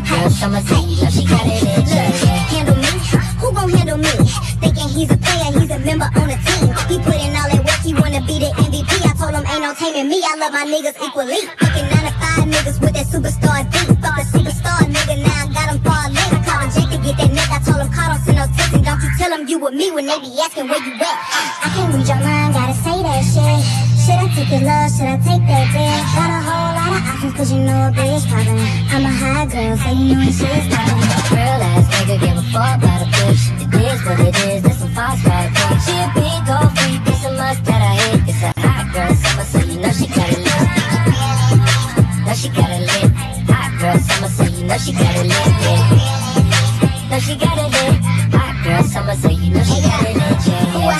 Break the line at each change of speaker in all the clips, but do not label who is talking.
Hot girl summer, so you know she got it. Yeah, yeah.
handle me? Who gon' handle me? Thinking he's a player, he's a member on the team. He put in all that work, he wanna be the MVP. I told him ain't no taming me. I love my niggas equally. Fucking nine to five niggas with that superstar beat. Fuck a superstar nigga, now I got him falling. I called him Jake to get that neck. I told him call, send no text. And don't you tell him you with me when they be asking where you at. I can't read your mind, Should I take your love? Should I take that dick? Got a whole lot of options, cause you know a bitch poppin'. I'm a high girl, so you know when shit's poppin'.
Real ass nigga give a fuck about a bitch. It is what it is, this some five star dick. She a big old freak, it's a must that I hit. It's a hot girl summer, so you know she got it lit. Know she got it lit. Hot girl summer, so you know she got it lit. Yeah. Know she got it lit. Hot girl summer, so you know she got it lit. Yeah,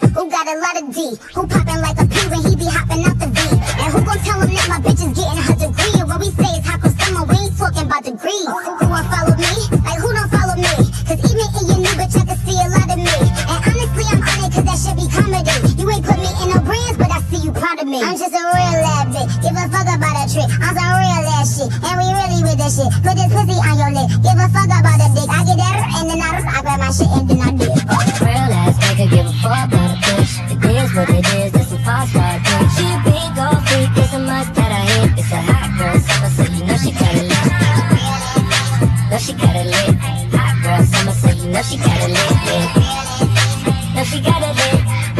Who a how got a lot of D? Who poppin' like a P when he be hopping out the V? And who gon' tell him that my bitch is getting her degree? And what we say is hot for summer, we ain't talking about degrees. Who won't follow me? Like who don't follow me? Cause even in your new bitch, I can see a lot of me. And honestly, I'm on it cause that should be comedy. You ain't put me in no brands, but I see you proud of me. I'm just a real bitch. Give a fuck about a trick. I'm some real ass shit. And we really with this shit. Put this pussy on your lip. Give a fuck about the dick. I get that and then I, I grab my shit and then I dip.
Real ass nigga give a fuck what it is, this some five star dick. She a big old freak, it's a must that I hit. It's a hot girl summer, so you know she got it lit. Know she got it lit. Hot girl summer, so you know she got it lit. Know she got it lit.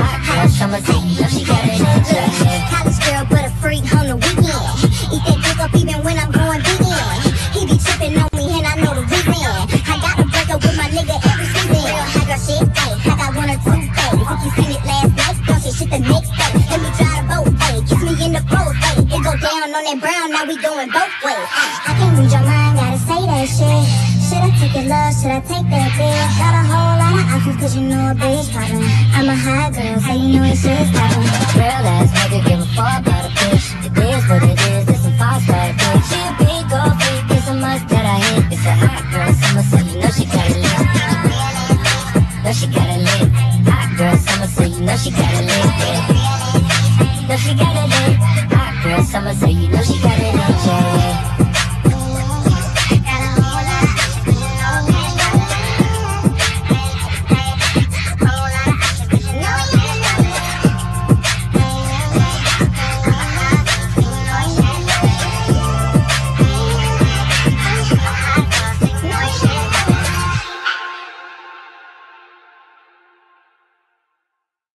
Shit the next day. Let me drive the boat, ayy. Kiss me in the pros, ayy. It go down on that brown, now we going both ways. I can't read your mind, gotta say that shit. Should I take your love? Should I take that dick? Got a whole lot of options, cause you know a bitch poppin'. I'm a high girl, so you know it's shit's poppin'.
Real ass nigga give a fuck know she gotta live it. Know she gotta live. Hot girl summer, so you know she gotta live.